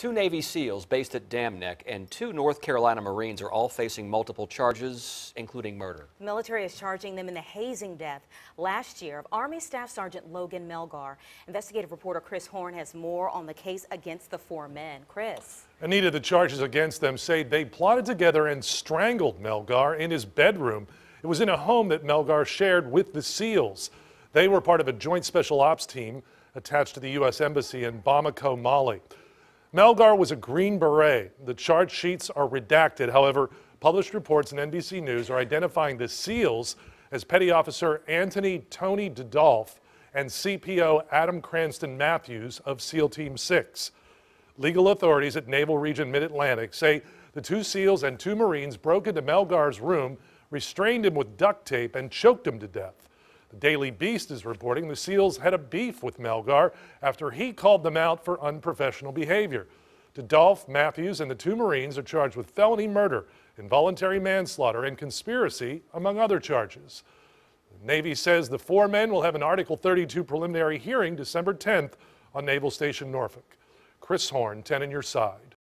Two Navy SEALs based at Dam Neck and two North Carolina Marines are all facing multiple charges, including murder. The military is charging them in the hazing death last year of Army Staff Sergeant Logan Melgar. Investigative reporter Chris Horne has more on the case against the four men. Chris. Anita, the charges against them say they plotted together and strangled Melgar in his bedroom. It was in a home that Melgar shared with the SEALs. They were part of a joint special ops team attached to the U.S. Embassy in Bamako, Mali. Melgar was a Green Beret. The charge sheets are redacted. However, published reports in NBC News are identifying the SEALs as Petty Officer Anthony Tony DeDolph and CPO Adam Cranston Matthews of SEAL Team 6. Legal authorities at Naval Region Mid Atlantic say the two SEALs and two Marines broke into Melgar's room, restrained him with duct tape, and choked him to death. The Daily Beast is reporting the SEALs had a beef with Melgar after he called them out for unprofessional behavior. DeDolph, Matthews, and the two Marines are charged with felony murder, involuntary manslaughter, and conspiracy, among other charges. The Navy says the four men will have an Article 32 preliminary hearing December 10th on Naval Station Norfolk. Chris Horne, 10 on your side.